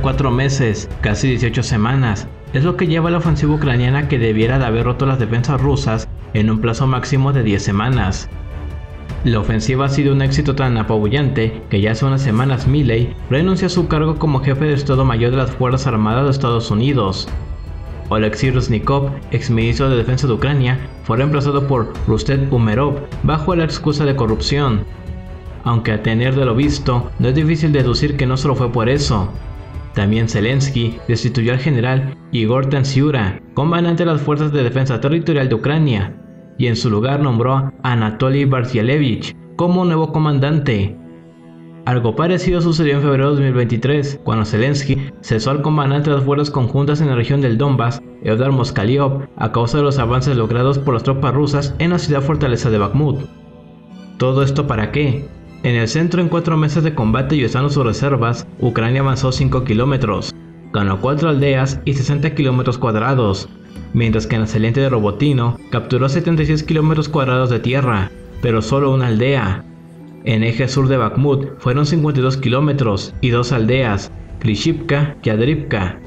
4 meses, casi 18 semanas, es lo que lleva a la ofensiva ucraniana que debiera de haber roto las defensas rusas en un plazo máximo de 10 semanas. La ofensiva ha sido un éxito tan apabullante que ya hace unas semanas Milley renunció a su cargo como jefe de Estado Mayor de las Fuerzas Armadas de Estados Unidos. Oleksiy Reznikov, exministro de Defensa de Ucrania, fue reemplazado por Rustem Umerov bajo la excusa de corrupción. Aunque a tener de lo visto, no es difícil deducir que no solo fue por eso. También Zelensky destituyó al general Igor Tansiura, comandante de las Fuerzas de Defensa Territorial de Ucrania, y en su lugar nombró a Anatoly Barzialevich como nuevo comandante. Algo parecido sucedió en febrero de 2023, cuando Zelensky cesó al comandante de las fuerzas conjuntas en la región del Donbass, Eudar Moskaliov, a causa de los avances logrados por las tropas rusas en la ciudad fortaleza de Bakhmut. ¿Todo esto para qué? En el centro, en cuatro meses de combate y usando sus reservas, Ucrania avanzó 5 kilómetros, ganó 4 aldeas y 60 kilómetros cuadrados, mientras que en el saliente de Robotino capturó 76 kilómetros cuadrados de tierra, pero solo una aldea. En eje sur de Bakhmut fueron 52 kilómetros y dos aldeas, Klishivka y Adrivka.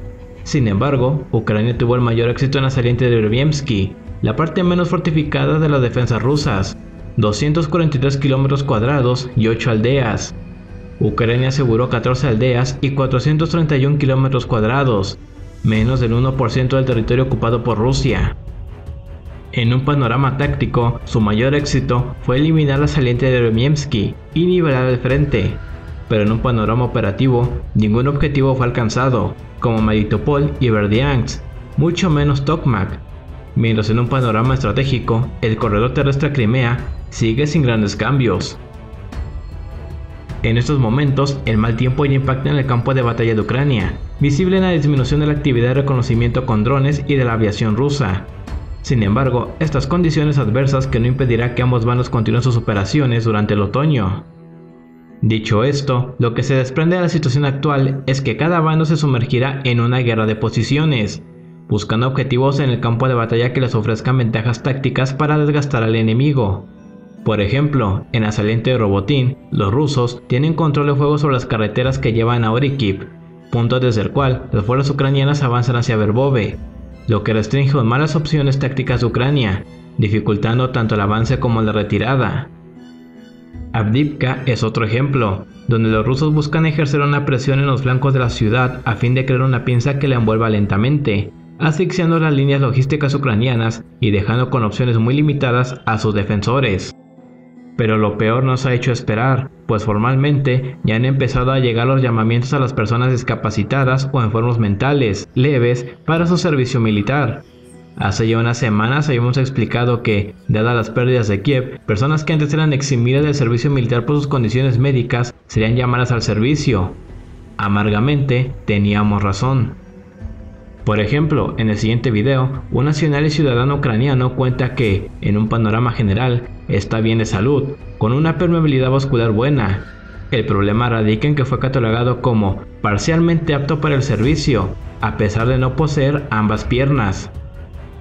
Sin embargo, Ucrania tuvo el mayor éxito en la saliente de Breviemsky, la parte menos fortificada de las defensas rusas, 243 kilómetros cuadrados y 8 aldeas. Ucrania aseguró 14 aldeas y 431 kilómetros cuadrados, menos del 1% del territorio ocupado por Rusia. En un panorama táctico, su mayor éxito fue eliminar la saliente de Remiemsky y nivelar el frente, pero en un panorama operativo, ningún objetivo fue alcanzado, como Melitopol y Verdiansk, mucho menos Tokmak, mientras en un panorama estratégico, el corredor terrestre Crimea sigue sin grandes cambios. En estos momentos, el mal tiempo ya impacta en el campo de batalla de Ucrania, visible en la disminución de la actividad de reconocimiento con drones y de la aviación rusa. Sin embargo, estas condiciones adversas que no impedirá que ambos bandos continúen sus operaciones durante el otoño. Dicho esto, lo que se desprende de la situación actual es que cada bando se sumergirá en una guerra de posiciones, buscando objetivos en el campo de batalla que les ofrezcan ventajas tácticas para desgastar al enemigo. Por ejemplo, en la saliente de Robotín, los rusos tienen control de fuego sobre las carreteras que llevan a Orikip, punto desde el cual las fuerzas ucranianas avanzan hacia Verbove, lo que restringe malas opciones tácticas de Ucrania, dificultando tanto el avance como la retirada. Abdivka es otro ejemplo, donde los rusos buscan ejercer una presión en los flancos de la ciudad a fin de crear una pinza que la envuelva lentamente, asfixiando las líneas logísticas ucranianas y dejando con opciones muy limitadas a sus defensores. Pero lo peor nos ha hecho esperar, pues formalmente ya han empezado a llegar los llamamientos a las personas discapacitadas o enfermos mentales leves para su servicio militar. Hace ya unas semanas habíamos explicado que, dadas las pérdidas de Kiev, personas que antes eran eximidas del servicio militar por sus condiciones médicas serían llamadas al servicio. Amargamente, teníamos razón. Por ejemplo, en el siguiente video, un nacional y ciudadano ucraniano cuenta que, en un panorama general, está bien de salud, con una permeabilidad vascular buena. El problema radica en que fue catalogado como parcialmente apto para el servicio, a pesar de no poseer ambas piernas.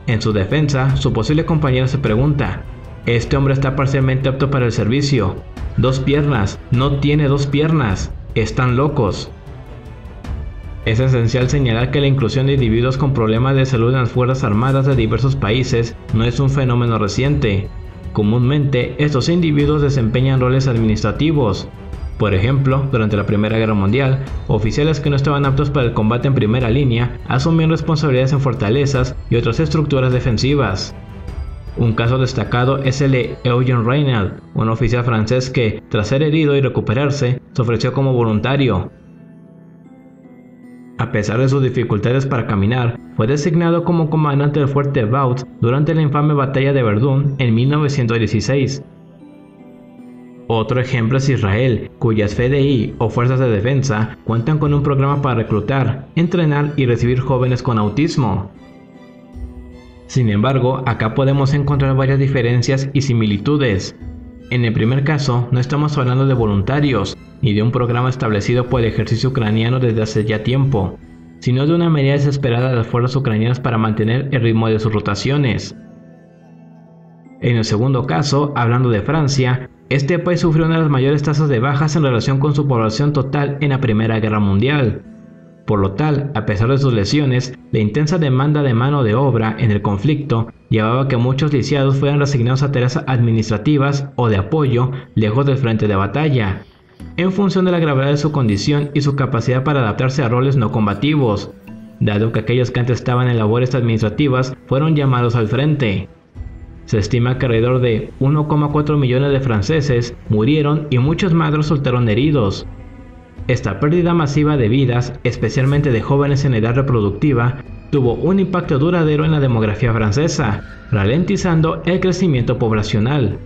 En su defensa, su posible compañero se pregunta, este hombre está parcialmente apto para el servicio. Dos piernas, no tiene dos piernas, están locos. Es esencial señalar que la inclusión de individuos con problemas de salud en las Fuerzas Armadas de diversos países no es un fenómeno reciente. Comúnmente, estos individuos desempeñan roles administrativos. Por ejemplo, durante la Primera Guerra Mundial, oficiales que no estaban aptos para el combate en primera línea asumían responsabilidades en fortalezas y otras estructuras defensivas. Un caso destacado es el de Eugene Reynald, un oficial francés que, tras ser herido y recuperarse, se ofreció como voluntario, a pesar de sus dificultades para caminar, fue designado como comandante del fuerte Vaud durante la infame batalla de Verdún en 1916. Otro ejemplo es Israel, cuyas FDI o fuerzas de defensa cuentan con un programa para reclutar, entrenar y recibir jóvenes con autismo. Sin embargo, acá podemos encontrar varias diferencias y similitudes. En el primer caso, no estamos hablando de voluntarios, ni de un programa establecido por el ejército ucraniano desde hace ya tiempo, sino de una medida desesperada de las fuerzas ucranianas para mantener el ritmo de sus rotaciones. En el segundo caso, hablando de Francia, este país sufrió una de las mayores tasas de bajas en relación con su población total en la Primera Guerra Mundial. Por lo tal, a pesar de sus lesiones, la intensa demanda de mano de obra en el conflicto llevaba a que muchos lisiados fueran resignados a tareas administrativas o de apoyo lejos del frente de batalla, en función de la gravedad de su condición y su capacidad para adaptarse a roles no combativos, dado que aquellos que antes estaban en labores administrativas fueron llamados al frente. Se estima que alrededor de 1,4 millones de franceses murieron y muchos más resultaron heridos, esta pérdida masiva de vidas, especialmente de jóvenes en edad reproductiva, tuvo un impacto duradero en la demografía francesa, ralentizando el crecimiento poblacional.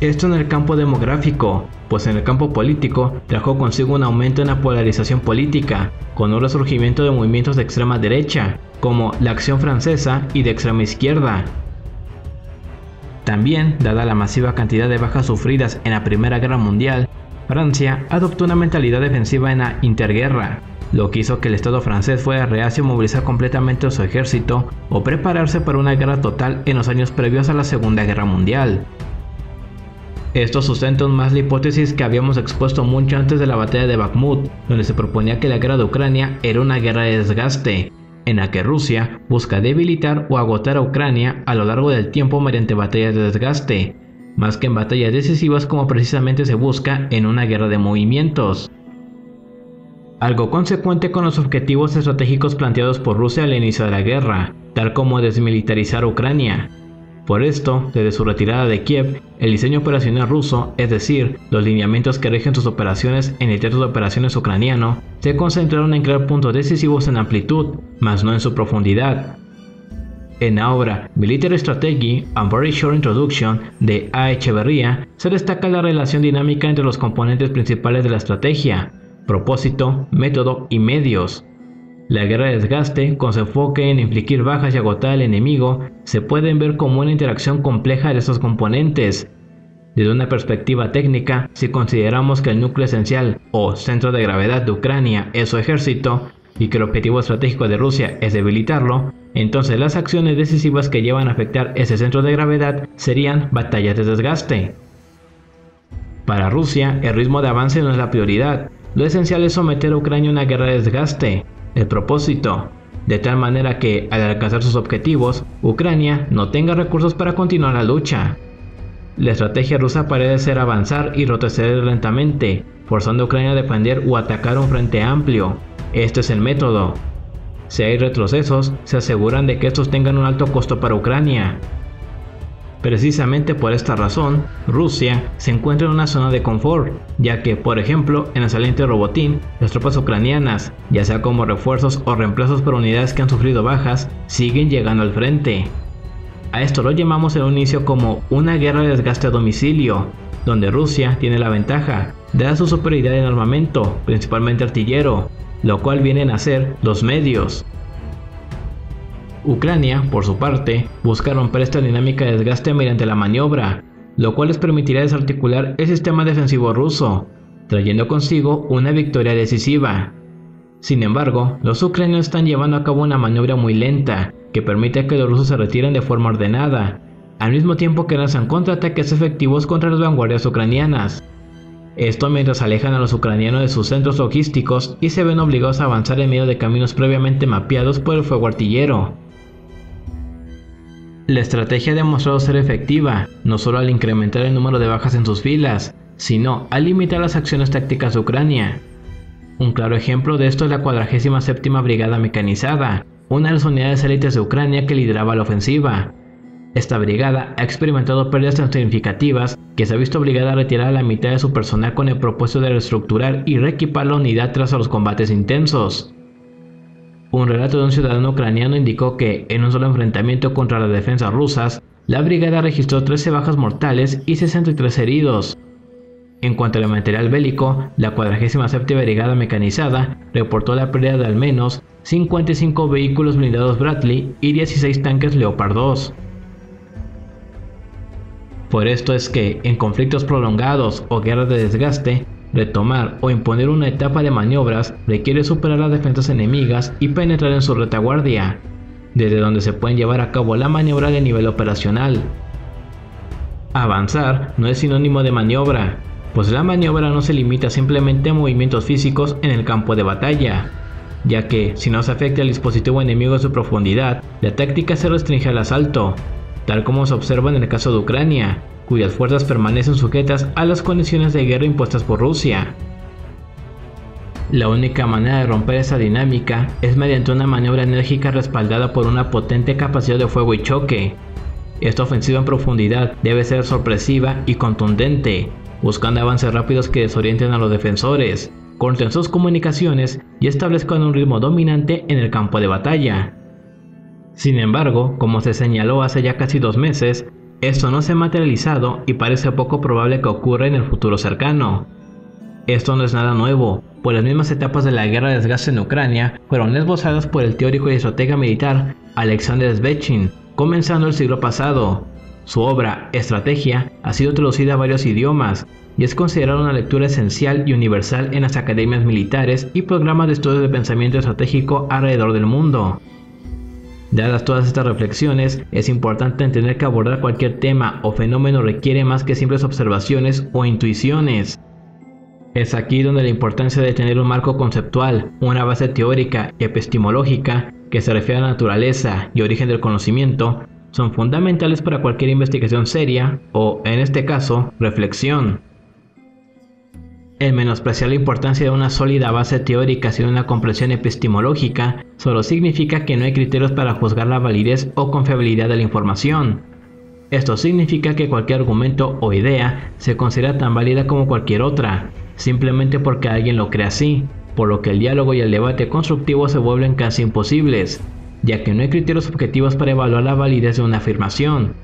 Esto en el campo demográfico, pues en el campo político trajo consigo un aumento en la polarización política, con un resurgimiento de movimientos de extrema derecha, como la Acción Francesa y de extrema izquierda. También, dada la masiva cantidad de bajas sufridas en la Primera Guerra Mundial, Francia adoptó una mentalidad defensiva en la interguerra, lo que hizo que el Estado francés fuera reacio a movilizar completamente su ejército o prepararse para una guerra total en los años previos a la Segunda Guerra Mundial. Esto sustenta más la hipótesis que habíamos expuesto mucho antes de la batalla de Bakhmut, donde se proponía que la guerra de Ucrania era una guerra de desgaste, en la que Rusia busca debilitar o agotar a Ucrania a lo largo del tiempo mediante batallas de desgaste, más que en batallas decisivas como precisamente se busca en una guerra de movimientos. Algo consecuente con los objetivos estratégicos planteados por Rusia al inicio de la guerra, tal como desmilitarizar Ucrania. Por esto, desde su retirada de Kiev, el diseño operacional ruso, es decir, los lineamientos que rigen sus operaciones en el teatro de operaciones ucraniano, se concentraron en crear puntos decisivos en amplitud, mas no en su profundidad, en la obra Military Strategy and Very Short Introduction de A. Echeverría se destaca la relación dinámica entre los componentes principales de la estrategia, propósito, método y medios. La guerra de desgaste, con su enfoque en infligir bajas y agotar al enemigo, se pueden ver como una interacción compleja de estos componentes. Desde una perspectiva técnica, si consideramos que el núcleo esencial o centro de gravedad de Ucrania es su ejército, y que el objetivo estratégico de Rusia es debilitarlo, entonces las acciones decisivas que llevan a afectar ese centro de gravedad serían batallas de desgaste. Para Rusia, el ritmo de avance no es la prioridad, lo esencial es someter a Ucrania a una guerra de desgaste, el propósito, de tal manera que, al alcanzar sus objetivos, Ucrania no tenga recursos para continuar la lucha. La estrategia rusa parece ser avanzar y retroceder lentamente, forzando a Ucrania a defender o atacar un frente amplio, este es el método. Si hay retrocesos, se aseguran de que estos tengan un alto costo para Ucrania. Precisamente por esta razón, Rusia se encuentra en una zona de confort, ya que, por ejemplo, en el saliente Robotín, las tropas ucranianas, ya sea como refuerzos o reemplazos por unidades que han sufrido bajas, siguen llegando al frente. A esto lo llamamos en un inicio como una guerra de desgaste a domicilio, donde Rusia tiene la ventaja, dada su superioridad en armamento, principalmente artillero, lo cual vienen a ser los medios. Ucrania, por su parte, busca romper esta dinámica de desgaste mediante la maniobra, lo cual les permitirá desarticular el sistema defensivo ruso, trayendo consigo una victoria decisiva. Sin embargo, los ucranianos están llevando a cabo una maniobra muy lenta, que permite que los rusos se retiren de forma ordenada, al mismo tiempo que lanzan contraataques efectivos contra las vanguardias ucranianas. Esto mientras alejan a los ucranianos de sus centros logísticos y se ven obligados a avanzar en medio de caminos previamente mapeados por el fuego artillero. La estrategia ha demostrado ser efectiva, no solo al incrementar el número de bajas en sus filas, sino al limitar las acciones tácticas de Ucrania. Un claro ejemplo de esto es la 47 Brigada Mecanizada, una de las unidades élites de Ucrania que lideraba la ofensiva, esta brigada ha experimentado pérdidas tan significativas que se ha visto obligada a retirar a la mitad de su personal con el propósito de reestructurar y reequipar la unidad tras los combates intensos. Un relato de un ciudadano ucraniano indicó que, en un solo enfrentamiento contra las defensas rusas, la brigada registró 13 bajas mortales y 63 heridos. En cuanto al material bélico, la 47 Brigada Mecanizada reportó la pérdida de al menos 55 vehículos blindados Bradley y 16 tanques Leopard 2. Por esto es que, en conflictos prolongados o guerras de desgaste, retomar o imponer una etapa de maniobras requiere superar las defensas enemigas y penetrar en su retaguardia, desde donde se pueden llevar a cabo la maniobra de nivel operacional. Avanzar no es sinónimo de maniobra, pues la maniobra no se limita simplemente a movimientos físicos en el campo de batalla, ya que si no se afecta al dispositivo enemigo en su profundidad, la táctica se restringe al asalto, tal como se observa en el caso de Ucrania, cuyas fuerzas permanecen sujetas a las condiciones de guerra impuestas por Rusia. La única manera de romper esa dinámica es mediante una maniobra enérgica respaldada por una potente capacidad de fuego y choque. Esta ofensiva en profundidad debe ser sorpresiva y contundente, buscando avances rápidos que desorienten a los defensores, corten sus comunicaciones y establezcan un ritmo dominante en el campo de batalla. Sin embargo, como se señaló hace ya casi dos meses, esto no se ha materializado y parece poco probable que ocurra en el futuro cercano. Esto no es nada nuevo, pues las mismas etapas de la guerra de desgaste en Ucrania fueron esbozadas por el teórico y estratega militar Alexander Svechin, comenzando el siglo pasado, su obra, Estrategia, ha sido traducida a varios idiomas y es considerada una lectura esencial y universal en las academias militares y programas de estudios de pensamiento estratégico alrededor del mundo. Dadas todas estas reflexiones, es importante entender que abordar cualquier tema o fenómeno requiere más que simples observaciones o intuiciones. Es aquí donde la importancia de tener un marco conceptual, una base teórica y epistemológica que se refiere a la naturaleza y origen del conocimiento, son fundamentales para cualquier investigación seria o, en este caso, reflexión. El menospreciar la importancia de una sólida base teórica sin una comprensión epistemológica solo significa que no hay criterios para juzgar la validez o confiabilidad de la información. Esto significa que cualquier argumento o idea se considera tan válida como cualquier otra, simplemente porque alguien lo cree así, por lo que el diálogo y el debate constructivo se vuelven casi imposibles, ya que no hay criterios objetivos para evaluar la validez de una afirmación.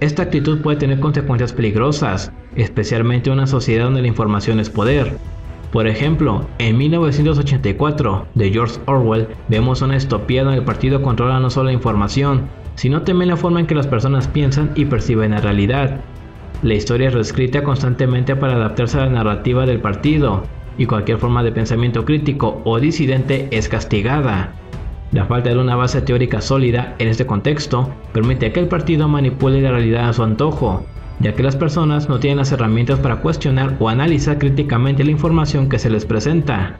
Esta actitud puede tener consecuencias peligrosas, especialmente en una sociedad donde la información es poder. Por ejemplo, en 1984, de George Orwell, vemos una estopía donde el partido controla no solo la información, sino también la forma en que las personas piensan y perciben la realidad. La historia es reescrita constantemente para adaptarse a la narrativa del partido, y cualquier forma de pensamiento crítico o disidente es castigada. La falta de una base teórica sólida en este contexto permite que el partido manipule la realidad a su antojo, ya que las personas no tienen las herramientas para cuestionar o analizar críticamente la información que se les presenta.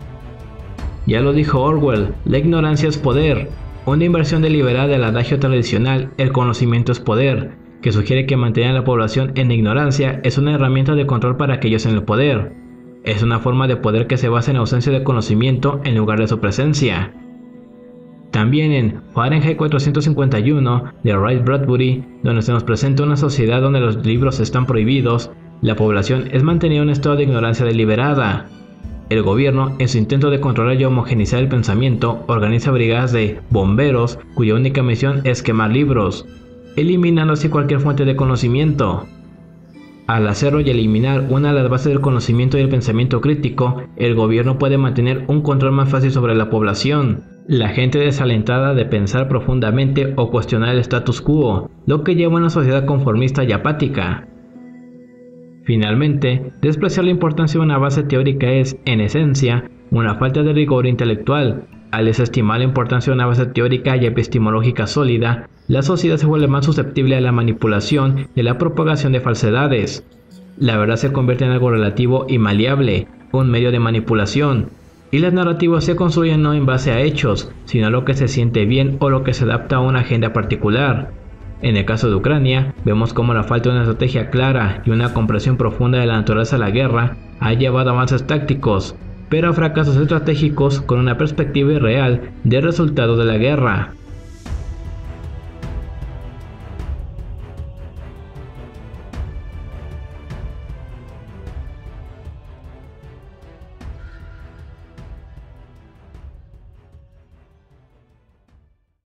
Ya lo dijo Orwell, la ignorancia es poder, una inversión deliberada del adagio tradicional, el conocimiento es poder, que sugiere que mantener a la población en ignorancia es una herramienta de control para aquellos en el poder. Es una forma de poder que se basa en ausencia de conocimiento en lugar de su presencia. También en Fahrenheit 451 de Wright Bradbury, donde se nos presenta una sociedad donde los libros están prohibidos, la población es mantenida en un estado de ignorancia deliberada. El gobierno, en su intento de controlar y homogenizar el pensamiento, organiza brigadas de bomberos cuya única misión es quemar libros, eliminando así cualquier fuente de conocimiento. Al hacerlo y eliminar una de las bases del conocimiento y el pensamiento crítico, el gobierno puede mantener un control más fácil sobre la población. La gente desalentada de pensar profundamente o cuestionar el status quo, lo que lleva a una sociedad conformista y apática. Finalmente, despreciar la importancia de una base teórica es, en esencia, una falta de rigor intelectual. Al desestimar la importancia de una base teórica y epistemológica sólida, la sociedad se vuelve más susceptible a la manipulación y a la propagación de falsedades. La verdad se convierte en algo relativo y maleable, un medio de manipulación, y las narrativas se construyen no en base a hechos, sino a lo que se siente bien o lo que se adapta a una agenda particular. En el caso de Ucrania, vemos cómo la falta de una estrategia clara y una comprensión profunda de la naturaleza de la guerra ha llevado a avances tácticos, pero a fracasos estratégicos con una perspectiva irreal del resultado de la guerra.